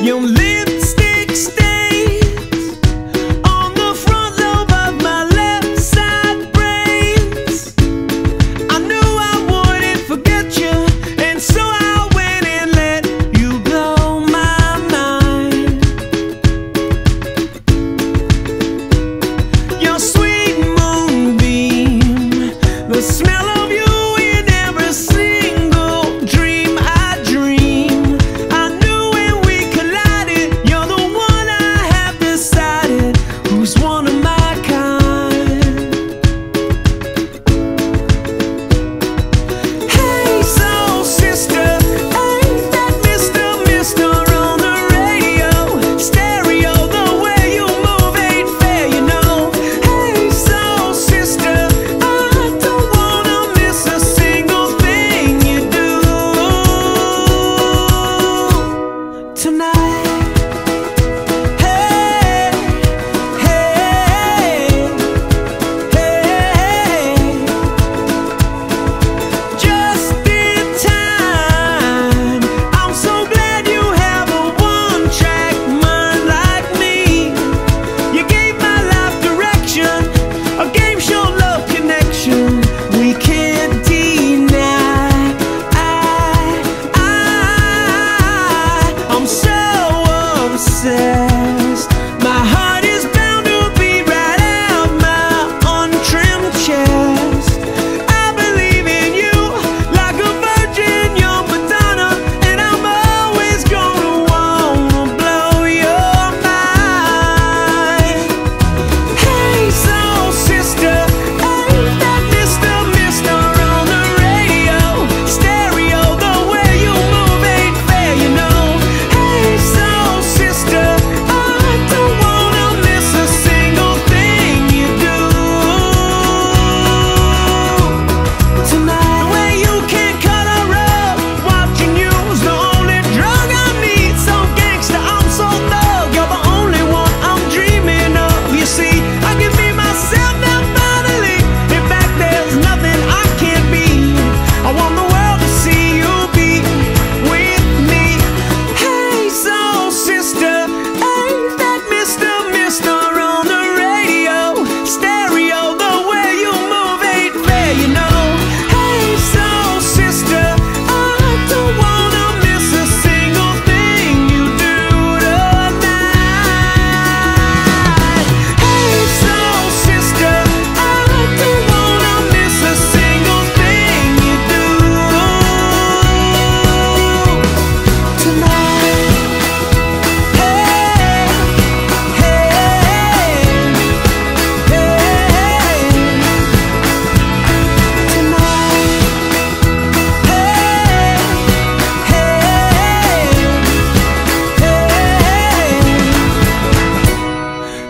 Your lipstick stains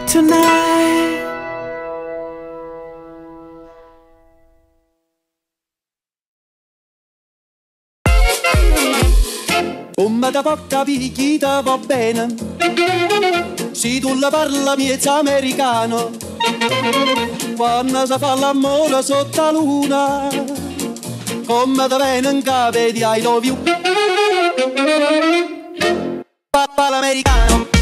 tonight. Come da chi te va bene. Se tu la parla miezza americano. Quando si fa l'amore sotto la luna Come te viene in capo di I love you Papà l'americano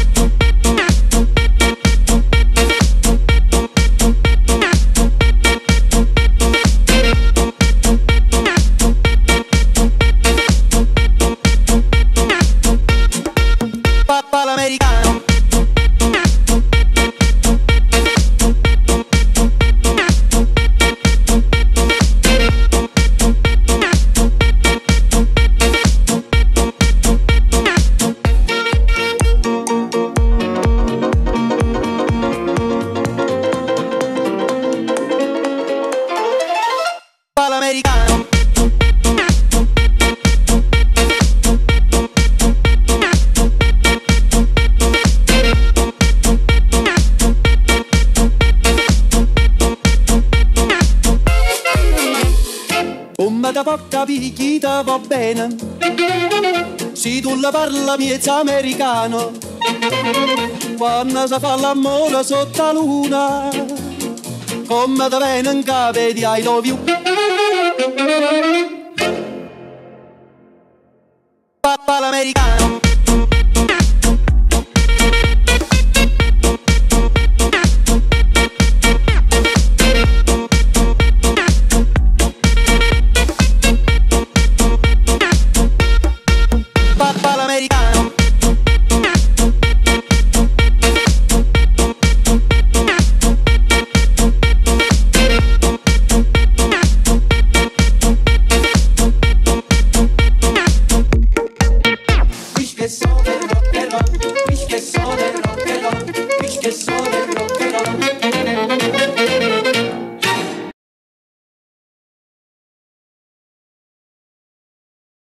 da chi te va bene. Se tu la parla miezza americano. Quando si fa l'amore sotto la luna Come te viene in capo di I love you Papà l'americano